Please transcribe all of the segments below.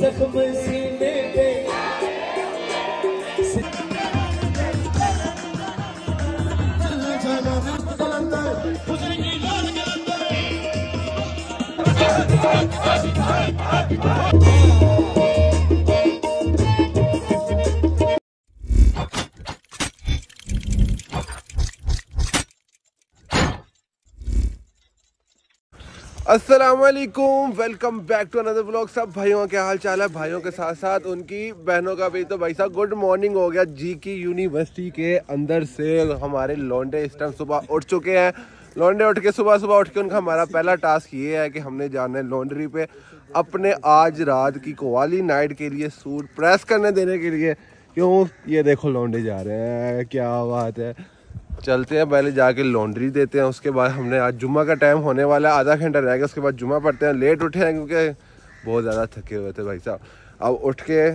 जख्म सीने पे अस्सलाम वालेकुम welcome back to another blog सब भाइयों का क्या हाल चाल है? भाइयों के साथ साथ उनकी बहनों का भी तो भाई साहब गुड मॉर्निंग हो गया। जी की यूनिवर्सिटी के अंदर से हमारे लौंडे इस टाइम सुबह उठ चुके हैं। लौंडे उठ के सुबह सुबह उठ के उनका हमारा पहला टास्क ये है कि हमने जाना है लॉन्ड्री पे अपने आज रात की कोवाली नाइट के लिए सूट प्रेस करने देने के लिए। क्यों? ये देखो लौंडे जा रहे हैं, क्या बात है। चलते हैं पहले जाके लॉन्ड्री देते हैं उसके बाद हमने आज जुम्मा का टाइम होने वाला है आधा घंटा रह गया उसके बाद जुम्मा पढ़ते हैं लेट उठे हैं क्योंकि बहुत ज़्यादा थके हुए थे भाई साहब। अब उठ के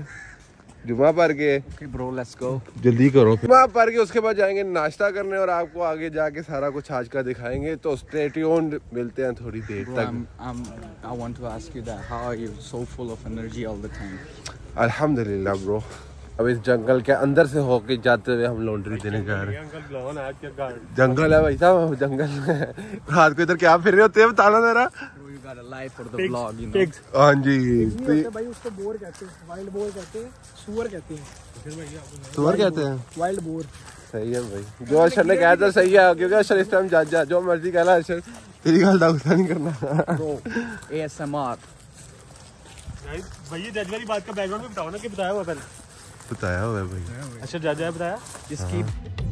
जुम्मा पढ़ के Okay, bro, let's जल्दी करो जुम्मा पढ़ के उसके बाद जाएँगे नाश्ता करने और आपको आगे जाके सारा कुछ आज का दिखाएँगे। तो स्टे ट्यून्ड मिलते हैं थोड़ी देर Bro, तक। I'm, I'm, I want to ask you that. How are you? So full of energy all the time? अल्हम्दुलिल्लाह ब्रो अब इस जंगल के अंदर से होके जाते हुए हम लॉन्ड्री देने जा रहे हैं। जंगल है भाई साहब जंगल रात को इधर क्या फिर रहे होते हैं बताना जरा. हाँ जी। भाई उसको बोर कहते हैं कहते हैं सुअर कहते हैं। सुअर कहते हैं? वाइल्ड बोर सही है भाई। जो अशर ने कहा था सही है। क्योंकि अशर इस टाइम जा जा मर्ज़ी कहला अशर तेरी गल नहीं करना। ASMR. भैया जज वाली बात का बैकग्राउंड भी बताओ ना कि बताया हुआ पहले बताया हुआ है भाई। अच्छा जाजा है बताया? Just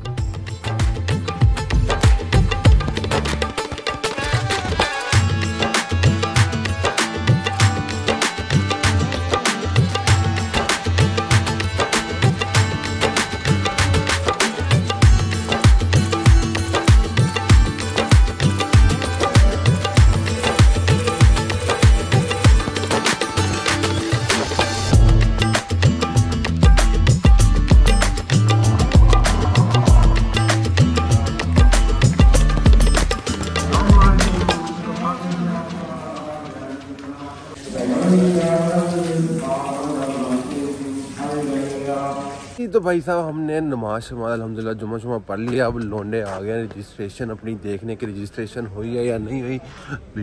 तो भाई साहब हमने नमाज़ शमाज अलहमदिल्ला जुम्मा शुमा पढ़ लिया। अब लोंडे आ गए रजिस्ट्रेशन अपनी देखने की रजिस्ट्रेशन हुई है या नहीं हुई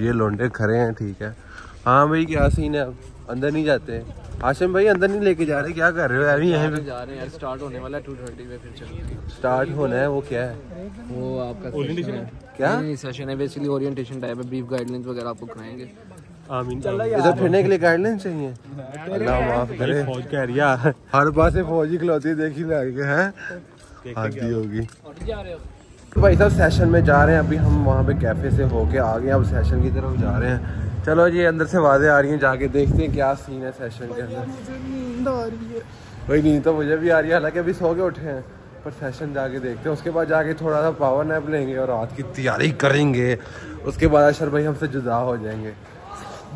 ये लोंडे खड़े हैं ठीक है। हाँ भाई क्या सीन है? अब अंदर नहीं जाते। आशिम भाई अंदर नहीं लेके जा रहे? क्या कर रहे हो? अभी यहीं पे जा रहे हैं। स्टार्ट होने वाला है 2:30 पे फिर स्टार्ट होना है वो क्या है? वो आपका क्या? सेशन है। बेसिकली ओरिएंटेशन टाइप है। ब्रीफ गाइडलाइंस वगैरह आपको कराएँगे। आमीन इधर फिरने के लिए गाइडलाइन चाहिए। अल्लाह माफ़ करे। फौज कह रही है हर पास से फौजी खिलौती देखी लगे हैं? होगी। तो भाई साहब सेशन में जा रहे हैं अभी हम वहाँ पे कैफ़े से होके आ गए अब सेशन की तरफ़ जा रहे हैं। चलो जी अंदर से आवाज़ें आ रही हैं जाके देखते हैं क्या सीन है सेशन के अंदर। भाई नींद तो मुझे भी आ रही है हालाँकि अभी सो के उठे हैं पर सेशन जाके देखते हैं। उसके बाद जाके थोड़ा सा पावर नैप लेंगे और रात की तैयारी करेंगे। उसके बाद अशर भाई हमसे जुदा हो जाएँगे।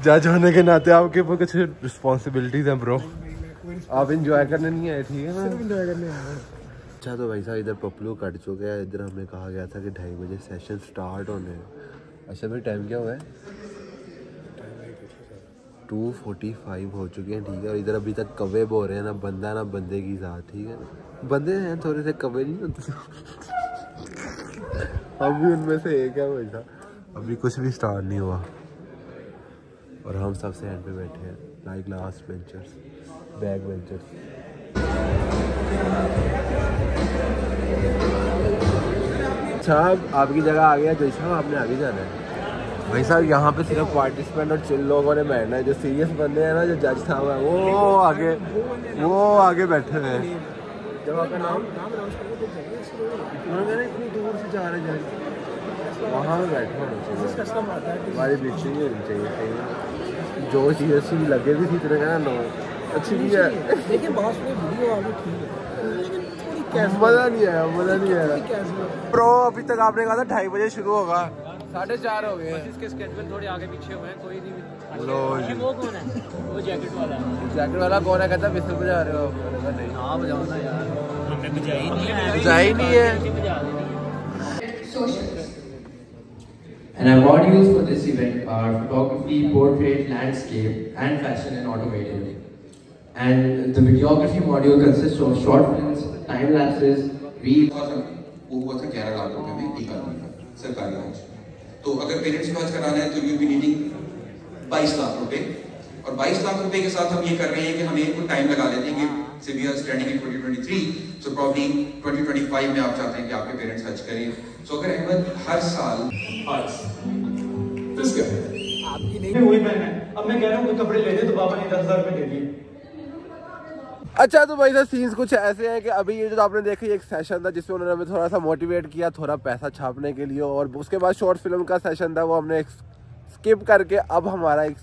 जज होने के नाते आपके ऊपर कुछ रिस्पॉन्सिबिलिटीज हैं ब्रो आप इंजॉय करने नहीं आए ठीक है ना। अच्छा तो भाई साहब इधर पपलू कट चुके हैं। इधर हमें कहा गया था कि ढाई बजे सेशन स्टार्ट होने हैं। अच्छा भाई टाइम क्या हुआ है? टू फोर्टी फाइव हो चुके हैं ठीक है। और इधर अभी तक कवे बो रहे हैं ना बंदा ना बंदे की साथ ठीक है। बंदे हैं थोड़े से कवे नहीं होते। अभी उनमें से एक है भाई साहब। अभी कुछ भी स्टार्ट नहीं हुआ। और हम सबसे एंड पे बैठे हैं like last benchers back benchers साहब आपकी जगह आ गया जय साहब आपने आगे जाना है। भाई साहब यहाँ पे सिर्फ़ पार्टिसिपेंट और चिल लोगों ने बैठना है जो सीरियस बंदे हैं ना जो जज साहब है वो आगे वो आगे बैठे हुए हैं। जब आपका नाम ना इतनी दूर से जा रहे जज वहाँ पे बैठे होना चाहिए। है हमारी नहीं होनी चाहिए। जो चीज़ अच्छी लगे भी थी तेरे कहना नो अच्छी भी है। देखिए बात में वीडियो आ गई ठीक है। लेकिन मज़ा नहीं आया मज़ा नहीं आया। प्रो अभी तक आपने कहा था ढाई बजे शुरू होगा। साढ़े चार हो गए। इसके स्केड्यूल थोड़े आगे पीछे हुए हैं कोई नहीं। वो कौन है? वो जैकेट वाला। जैकेट वाला कौन है? कहता बिस्तर बजा रहे हो। नहीं। हाँ बजाओ ना यार। हमने बजाई नहीं है। बजा नहीं है। And our modules for this event are photography, portrait, landscape, and fashion and automotive. And the videography module consists of short films, time lapses, reels. वो हुआ था ग्यारह लाख रुपए में एक आदमी का सरकारी हज तो अगर पेरेंट्स को हज कराना है तो यू बी नीडिंग बाईस लाख रुपए और 22 लाख रुपए के साथ हम ये कर रहे हैं कि हमें कुछ टाइम लगा लेते हैं कि say we are standing in 2023 so probably 2025 में आप चाहते हैं कि आपके पेरेंट्स हज करें। सो अगर अहमद हर साल हज। फिर क्या वही पहना है। अब मैं कह रहा हूँ कोई कपड़े ले दे तो पापा ने दस हज़ार रुपए दे दिए। अच्छा तो भाई साहब सीन्स कुछ ऐसे हैं कि अभी ये जो आपने देखा एक सेशन था जिसमें उन्होंने हमें थोड़ा सा मोटिवेट किया थोड़ा पैसा छापने के लिए और उसके बाद शॉर्ट फ़िल्म का सेशन था वो हमने स्किप करके अब हमारा एक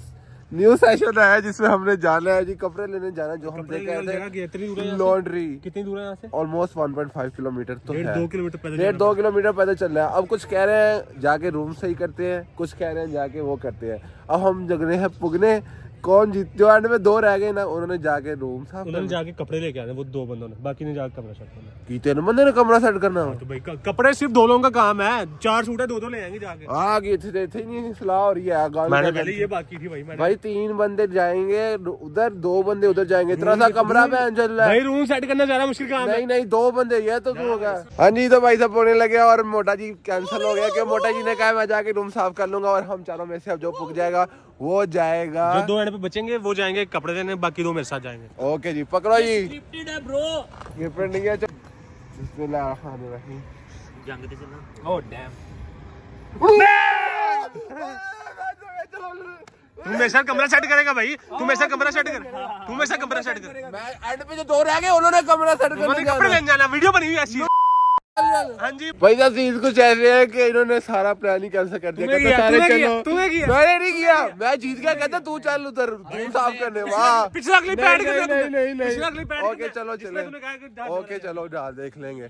न्यू सेशन आया जिसमें हमने जाना है जी कपड़े लेने जाना है, जो हम देख रहे थे लॉन्ड्री। कितनी दूर है यहाँ से? ऑलमोस्ट 1.5 किलोमीटर तो डेढ़ दो किलोमीटर पैदल डेढ़ दो किलोमीटर पैदल चल रहा है। अब कुछ कह रहे हैं जाके रूम से ही करते हैं कुछ कह रहे हैं जाके वो करते हैं। अब हम जगने हैं पुगने कौन जीत जो एंड में दो रह गए ना उन्होंने जाके रूम साफ़ उन्होंने जाके कपड़े लेके आने वो दो बंदों ने। बाकी ने जाके कपड़ा सेट करना की तेरे बंदे ने कमरा सेट करना? तो भाई कपड़े सिर्फ़ दो लोगों का काम है। चार सूट है दो दो ले आएँगे जाके। आ गए थे थे नहीं सलाह हो रही है। मैंने पहले ये बात की थी भाई मैंने भाई तीन बंदे जाएँगे उधर दो बंदे उधर जाएँगे। इतना सा कमरा में चल रहा है। भाई रूम सेट करना ज़्यादा मुश्किल काम है। नहीं नहीं दो बंदे ये तो क्यों होगा हाँ जी तो भाई सब होने लगे और मोटा जी कैंसिल हो गया कि मोटा जी ने कहा मैं जाके रूम साफ़ कर लूँगा और हम चारों में से अब जो पुग जाएगा वो जाएगा। जो दो एंड पे बचेंगे वो जाएँगे कपड़े लेने बाकी दो मेरे साथ जाएँगे। ओके जी पकड़ो जी। है ब्रो है बिस्मिल्लाहिर्रहमानिर्रहीम जंग ते चलना। ओह डैम तू मेरे साथ कमरा सेट करेगा भाई। तू मेरे साथ कमरा सेट कर। तू मेरे साथ कमरा सेट कर। मैं एंड पे जो दो रह गए उन्होंने कमरा सेट कर कपड़े लेने जाना वीडियो बनी हुई ऐसी। हाँ जी। भाई साहब सीन कुछ ऐसे है कि इन्होंने सारा प्लान ही कैंसिल कर दिया। सारे चलो। तूने किया। मैंने नहीं किया। मैं जीत गया कहता तू चल उधर तू साफ़ करने वाह। पिछला क्लिप ऐड कर नहीं, नहीं नहीं ओके। चलो चले। ओके चलो। डाल देख लेंगे।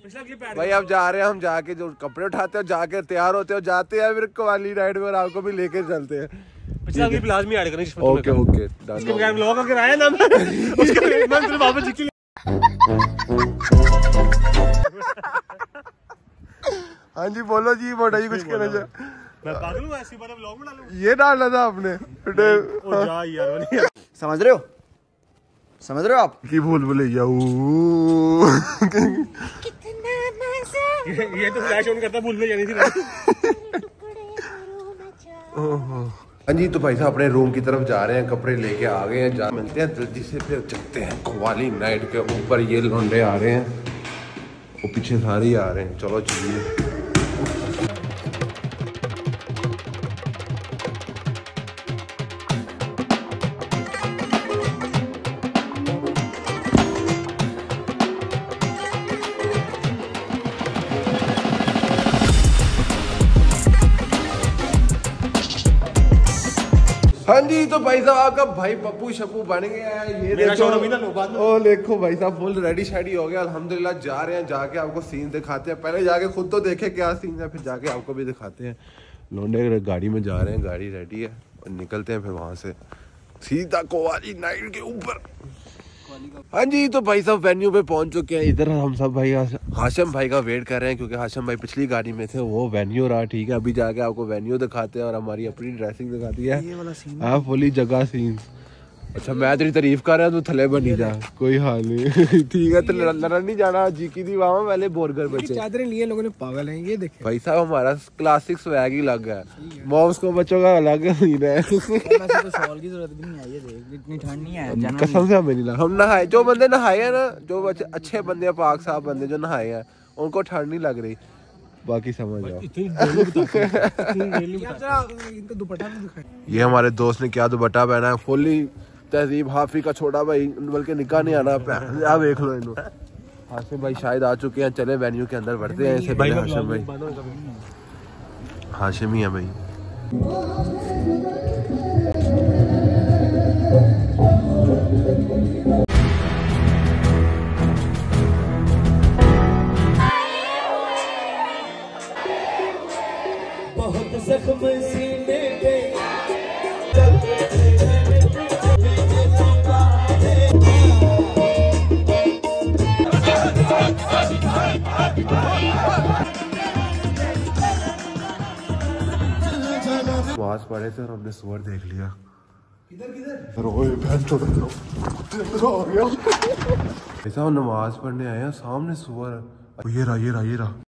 भाई अब जा रहे हैं हम जाके जो कपड़े उठाते हो जाके तैयार होते हो जाते हैं फिर कवाली राइड में आपको भी लेके चलते हैं। पिछला क्लिप लाजमी ऐड करनी जिसमें ओके ओके। डन उसके बगैर ब्लॉग अगर आया ना उसके लिए मैं तेरे वापस जीत के हाँ जी बोलो जी मोटा जी कुछ कहना चाह। मैं पागल हूँ ऐसी बार ब्लॉग में डालूं? ये डालना था आपने ओ जा यार समझ रहे हो? समझ रहे हो आप? की भूल भुलैया ये। ये तो फ्लैश ऑन करता भूल में जानी थी हाँ जी तो भाई साहब, अपने रूम की तरफ़ जा रहे हैं, कपड़े लेके आ गए हैं, जा मिलते हैं, जल्दी से फिर चलते हैं। कवाली नाइट के ऊपर ये लौंडे आ रहे हैं, वो पीछे सारे ही आ रहे हैं। चलो चलिए। हाँ जी तो भाई साहब आपका भाई पप्पू शप्पू बन गया है ये देखो। ओ देखो भाई साहब फुल रेडी शेडी हो गया अल्हम्दुलिल्लाह जा रहे हैं जाके आपको सीन दिखाते हैं पहले जाके खुद तो देखे क्या सीन है फिर जाके आपको भी दिखाते हैं लोंडे गाड़ी में जा रहे हैं गाड़ी रेडी है और निकलते हैं फिर वहाँ से सीधा कोवाली नाइट के ऊपर हाँ जी तो भाई साहब वेन्यू पे पहुँच चुके हैं। इधर हम सब भाई हाशम भाई का वेट कर रहे हैं क्योंकि हाशम भाई पिछली गाड़ी में थे वो वेन्यू रहा ठीक है? अभी जाके आपको वेन्यू दिखाते हैं और हमारी अपनी ड्रेसिंग दिखाती है। ये वाला सीन हाँ फुली जगह सीन अच्छा मैं तेरी तारीफ़ कर रहा तू थले बनी जा। कोई हाल नहीं। ठीक है तो लड़- लड़न नहीं जाना जी की दी वहाँ पहले बोरगर बचे। चादरें लिए लोगों ने पागल हैं ये देखे। भाई साहब हमारा क्लासिक स्वैग ही लग है। मॉम्स को बच्चों का अलग सीन है। वैसे तो सॉल की ज़रूरत भी नहीं आई है देख इतनी ठंड नहीं है जनवरी कसम से हमें नहीं लगा हम नहाए जो बंदे नहाए हैं ना जो बच्चे अच्छे बंदे हैं पाक साहब बंदे जो नहाए हैं उनको ठंड नहीं लग रही। बाकी समझ जाओ। ये हमारे दोस्त ने क्या दुपट्टा पहना है फुल्ली तहजीब हाफी का छोटा भाई, बल्कि निका नहीं आना आप देख लो इन हाशिम भाई शायद आ चुके हैं, चले वेन्यू के अंदर बढ़ते हैं हैं। भाई हाशिम भाई। हाशिम ही है भाई। आवाज़ पड़े थे और हमने सुअर देख लिया। ऐसा हम नमाज़ पढ़ने आया हैं सामने सुअर ये रहा ये रहा ये रहा।